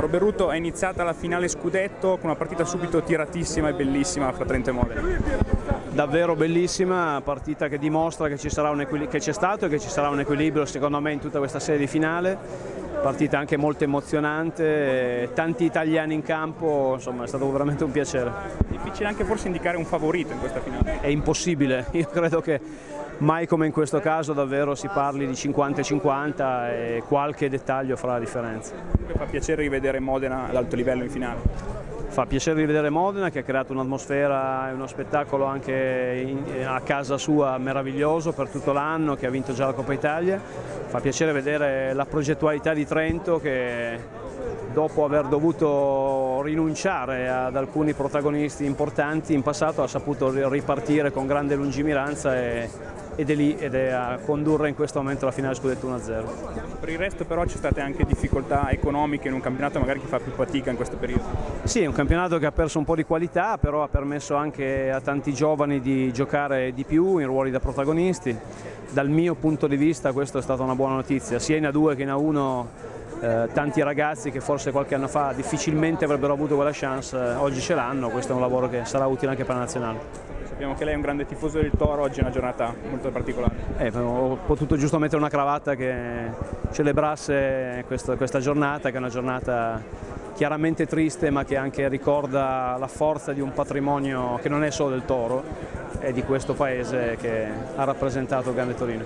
Roberto è iniziata la finale scudetto con una partita subito tiratissima e bellissima fra Trento e Modena. Davvero bellissima, partita che dimostra che c'è stato e che ci sarà un equilibrio secondo me in tutta questa serie di finale, partita anche molto emozionante, tanti italiani in campo, insomma è stato veramente un piacere. Difficile anche forse indicare un favorito in questa finale? È impossibile, io credo che mai come in questo caso davvero si parli di 50-50 e qualche dettaglio farà la differenza. Fa piacere rivedere Modena ad alto livello in finale. Fa piacere rivedere Modena che ha creato un'atmosfera e uno spettacolo anche in, a casa sua meraviglioso per tutto l'anno, che ha vinto già la Coppa Italia. Fa piacere vedere la progettualità di Trento che dopo aver dovuto rinunciare ad alcuni protagonisti importanti in passato ha saputo ripartire con grande lungimiranza e, ed è lì ed è a condurre in questo momento la finale scudetto 1-0. Per il resto però ci state anche difficoltà economiche in un campionato magari che fa più fatica in questo periodo? Sì, è un campionato che ha perso un po' di qualità, però ha permesso anche a tanti giovani di giocare di più in ruoli da protagonisti. Dal mio punto di vista questa è stata una buona notizia, sia in A2 che in A1 eh, tanti ragazzi che forse qualche anno fa difficilmente avrebbero avuto quella chance, eh, oggi ce l'hanno, questo è un lavoro che sarà utile anche per la nazionale. Sappiamo che lei è un grande tifoso del Toro, oggi è una giornata molto particolare. Eh, ho potuto giusto mettere una cravatta che celebrasse questa, questa giornata, che è una giornata chiaramente triste ma che anche ricorda la forza di un patrimonio che non è solo del Toro, è di questo paese che ha rappresentato il Grande Torino.